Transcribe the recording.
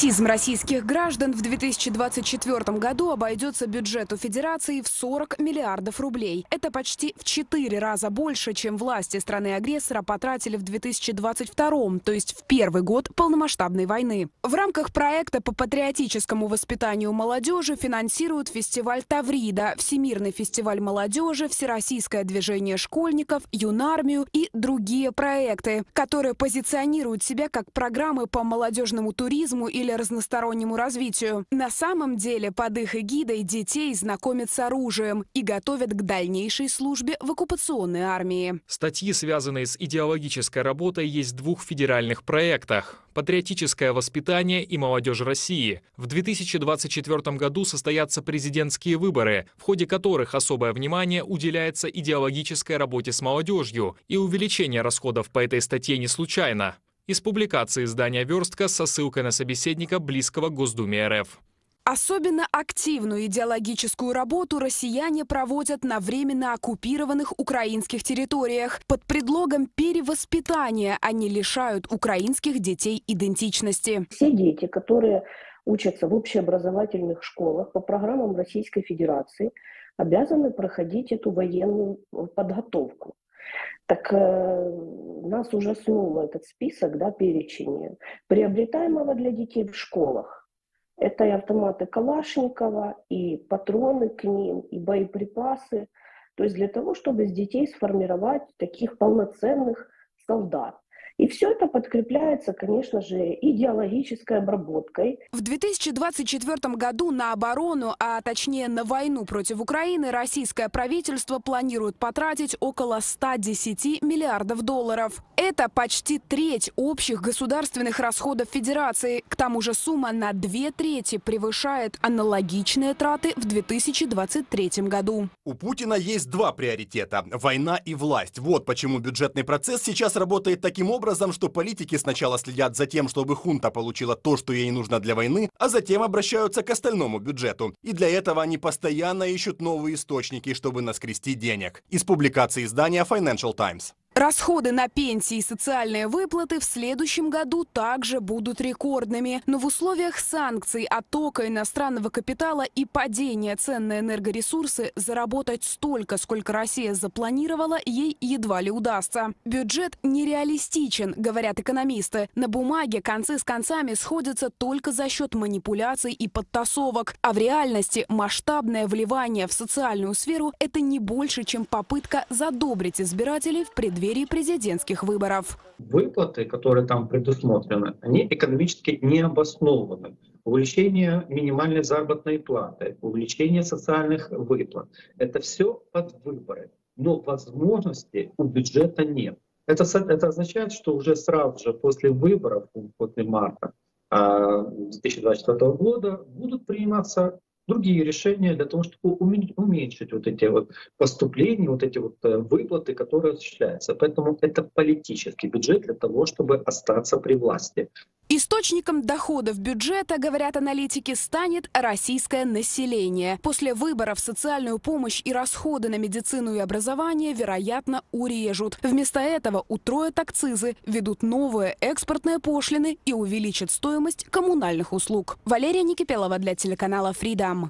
Патриотизм российских граждан в 2024 году обойдется бюджету Федерации в 40 миллиардов рублей. Это почти в 4 раза больше, чем власти страны-агрессора потратили в 2022, то есть в первый год полномасштабной войны. В рамках проекта по патриотическому воспитанию молодежи финансируют фестиваль Таврида, Всемирный фестиваль молодежи, Всероссийское движение школьников, Юнармию и другие проекты, которые позиционируют себя как программы по молодежному туризму или разностороннему развитию. На самом деле под их эгидой детей знакомят с оружием и готовят к дальнейшей службе в оккупационной армии. Статьи, связанные с идеологической работой, есть в двух федеральных проектах патриотическое воспитание и молодежь России. В 2024 году состоятся президентские выборы, в ходе которых особое внимание уделяется идеологической работе с молодежью, и увеличение расходов по этой статье не случайно. Из публикации издания «Верстка» со ссылкой на собеседника, близкого Госдуме РФ. Особенно активную идеологическую работу россияне проводят на временно оккупированных украинских территориях. Под предлогом перевоспитания они лишают украинских детей идентичности. Все дети, которые учатся в общеобразовательных школах по программам Российской Федерации, обязаны проходить эту военную подготовку. Так э, нас ужаснул этот список, да, перечень приобретаемого для детей в школах. Это и автоматы Калашникова, и патроны к ним, и боеприпасы. То есть для того, чтобы из детей сформировать таких полноценных солдат. И все это подкрепляется, конечно же, идеологической обработкой. В 2024 году на оборону, а точнее на войну против Украины, российское правительство планирует потратить около 110 миллиардов долларов. Это почти треть общих государственных расходов Федерации. К тому же сумма на две трети превышает аналогичные траты в 2023 году. У Путина есть два приоритета – война и власть. Вот почему бюджетный процесс сейчас работает таким образом, что политики сначала следят за тем, чтобы хунта получила то, что ей нужно для войны, а затем обращаются к остальному бюджету. И для этого они постоянно ищут новые источники, чтобы наскрести денег. Из публикации издания Financial Times. Расходы на пенсии и социальные выплаты в следующем году также будут рекордными. Но в условиях санкций, оттока иностранного капитала и падения цен на энергоресурсы заработать столько, сколько Россия запланировала, ей едва ли удастся. Бюджет нереалистичен, говорят экономисты. На бумаге концы с концами сходятся только за счет манипуляций и подтасовок. А в реальности масштабное вливание в социальную сферу – это не больше, чем попытка задобрить избирателей в преддверии преддверии президентских выборов. Выплаты, которые там предусмотрены, они экономически не обоснованы. Увеличение минимальной заработной платы, увеличение социальных выплат — это все под выборы. Но возможности у бюджета нет. Это, это означает, что уже сразу же после выборов, после марта 2024 а, года, будут приниматься другие решения для того, чтобы уменьшить вот эти вот поступления, вот эти вот э, выплаты, которые осуществляются. Поэтому это политический бюджет для того, чтобы остаться при власти. Источником доходов бюджета, говорят аналитики, станет российское население. После выборов социальную помощь и расходы на медицину и образование, вероятно, урежут. Вместо этого утроят акцизы, ведут новые экспортные пошлины и увеличат стоимость коммунальных услуг. Валерия Никипелова для телеканала «Фридам».